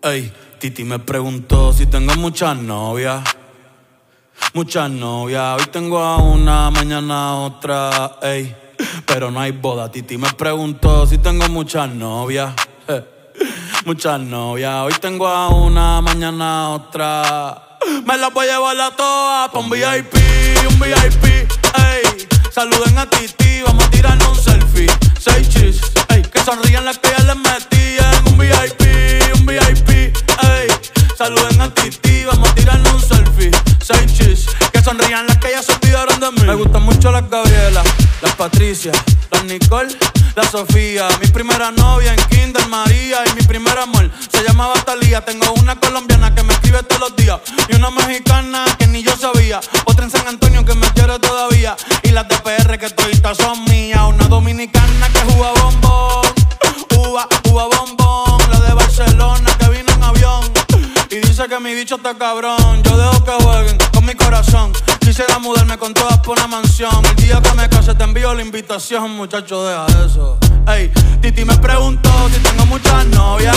Ey, Titi me preguntó si tengo muchas novias. Muchas novias, hoy tengo a una, mañana a otra, ey. Pero no hay boda. Titi me preguntó si tengo muchas novias. Muchas novias, hoy tengo a una, mañana a otra. Me las voy a llevar a todas pa' un VIP, un VIP, ey. Saluden a Titi, vamos a tirarnos un selfie. Seis chis, ey. Que sonrían las que ya les metí Me gustan mucho las Gabriela, las Patricia, las Nicole, la Sofía. Mi primera novia en Kinder María y mi primer amor se llamaba Talía. Tengo una colombiana que me escribe todos los días y una mexicana que ni yo sabía. Otra en San Antonio que me quiere todavía y las de PR que todavía son que mi bicho está cabrón. Yo dejo que jueguen con mi corazón. Quisiera mudarme con todas por una mansión. El día que me case te envío la invitación, muchacho, deja eso. Ey, Titi me preguntó si tengo muchas novias.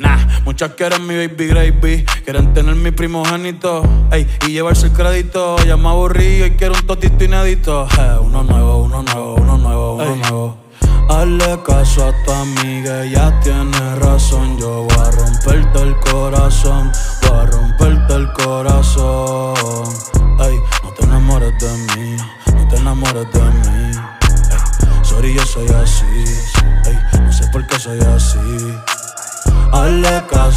Nah, muchas quieren mi baby gravy, quieren tener mi primogénito, ey, y llevarse el crédito. Ya me aburrí y quiero un totito inédito. Eh, uno nuevo, uno nuevo, uno nuevo, uno nuevo. Hazle caso a tu amiga, ella tiene razón. Yo voy a romperte el corazón, voy a romperte el corazón. Ey, no te enamores de mí, no te enamores de mí. Ey, sorry, yo soy así,